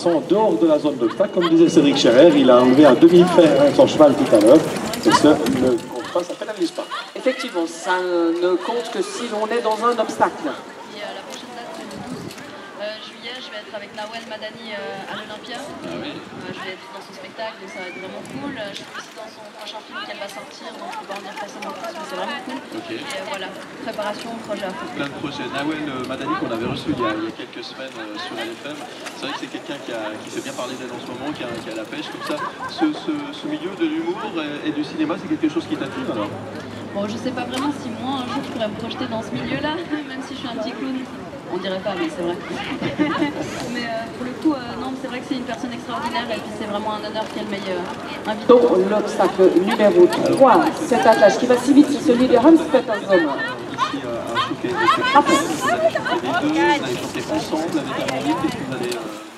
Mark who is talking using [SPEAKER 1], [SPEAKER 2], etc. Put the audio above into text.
[SPEAKER 1] façon en dehors de la zone d'obstacle. Comme disait Cédric Scherer, il a enlevé un demi-fer avec son cheval tout à l'heure. Et ça ne compte pas, ça pénalise pas.
[SPEAKER 2] Effectivement, ça ne compte que si l'on est dans un obstacle.
[SPEAKER 3] Et, euh, la prochaine date, c'est le 12 euh, juillet. Je vais être avec Nawel Madani euh, à l'Olympia.
[SPEAKER 4] Ah oui.
[SPEAKER 3] Euh, je vais être dans son spectacle ça va être vraiment cool. Euh, Je sais aussi dans son prochain film va sortir, donc peux pas en dire mais c'est vraiment cool.
[SPEAKER 4] Ok.
[SPEAKER 3] Et euh, voilà, préparation, projet à fond.
[SPEAKER 4] Plein de projets. Nawel euh, Madani qu'on avait reçu il y a, il y a quelques semaines euh, sur LFM. C'est vrai que c'est quelqu'un qui, fait bien parler d'elle en ce moment, qui a, qui a la pêche comme ça. Ce, ce- ce milieu de l'humour et, et du cinéma, c'est quelque chose qui t'attire alors
[SPEAKER 3] Bon, je sais pas vraiment si moi un jour je pourrais me projeter dans ce milieu-là, même si je suis un petit clown. On dirait pas, mais c'est vrai. mais euh, pour le coup, euh, non, c'est une personne extraordinaire et puis c'est vraiment un honneur qu'elle m'ait euh, invité.
[SPEAKER 2] Donc l'obstacle numéro 3, cet attelage qui va si vite, c'est celui de Hans Peterson.
[SPEAKER 4] Vous avez deux, vous ensemble Qu'est-ce que vous allez.